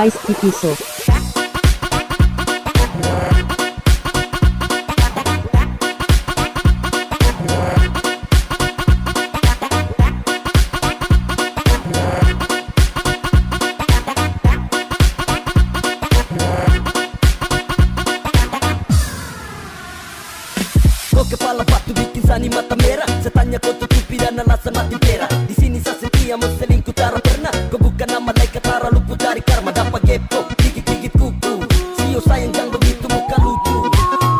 Kau kepala batu bikin sani mata merah. Saya tanya kau tutupi dan alasan mati pera Di sini saya setia mau selingkuh tak pernah. Kau bukan nama malaikat tara luput dari gepo, gigit-gigit kuku. Sio sayang jangan begitu muka lucu.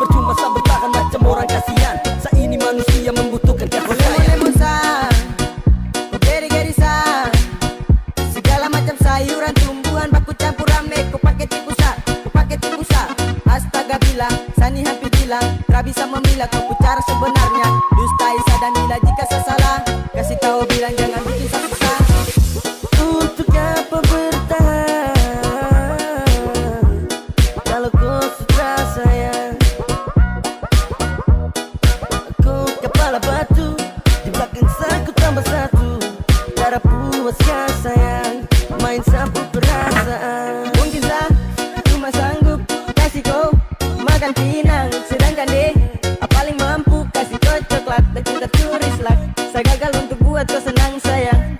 Percuma saya bertahan macam orang kasihan. Saya ini manusia membutuhkan kasih sayang. Lemon san Geri geri san Segala macam sayuran tumbuhan baku campur rame. Kau pakai tipu sa, kau pakai tipu sa. Astaga bilang, Sani hampir bilang Tak bisa memilah kau cara sebenarnya. Dustai mila jika saya puas ya sayang. Main sapu perasaan. Mungkin saya cuma sanggup kasih kau makan pinang. Sedangkan deh paling mampu kasih kau coklat dan cinta turis lah. Saya gagal untuk buat kau senang sayang